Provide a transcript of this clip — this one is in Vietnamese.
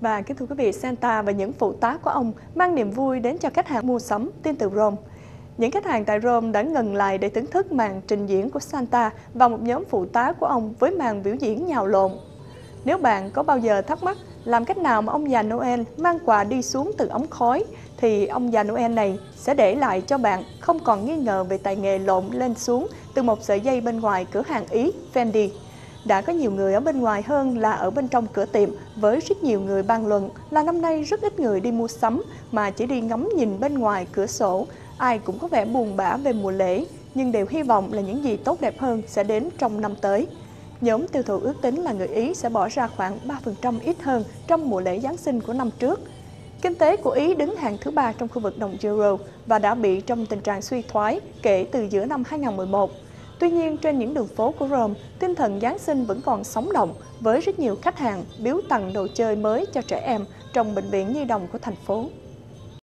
Và kính thưa quý vị, Santa và những phụ tá của ông mang niềm vui đến cho khách hàng mua sắm tin từ Rome. Những khách hàng tại Rome đã ngừng lại để thưởng thức màn trình diễn của Santa và một nhóm phụ tá của ông với màn biểu diễn nhào lộn. Nếu bạn có bao giờ thắc mắc làm cách nào mà ông già Noel mang quà đi xuống từ ống khói, thì ông già Noel này sẽ để lại cho bạn không còn nghi ngờ về tài nghề lộn lên xuống từ một sợi dây bên ngoài cửa hàng Ý Fendi. Đã có nhiều người ở bên ngoài hơn là ở bên trong cửa tiệm, với rất nhiều người bàn luận là năm nay rất ít người đi mua sắm, mà chỉ đi ngắm nhìn bên ngoài cửa sổ. Ai cũng có vẻ buồn bã về mùa lễ, nhưng đều hy vọng là những gì tốt đẹp hơn sẽ đến trong năm tới. Nhóm tiêu thụ ước tính là người Ý sẽ bỏ ra khoảng 3% ít hơn trong mùa lễ Giáng sinh của năm trước. Kinh tế của Ý đứng hàng thứ ba trong khu vực đồng euro và đã bị trong tình trạng suy thoái kể từ giữa năm 2011. Tuy nhiên, trên những đường phố của Rome, tinh thần Giáng sinh vẫn còn sống động với rất nhiều khách hàng biếu tặng đồ chơi mới cho trẻ em trong bệnh viện nhi đồng của thành phố.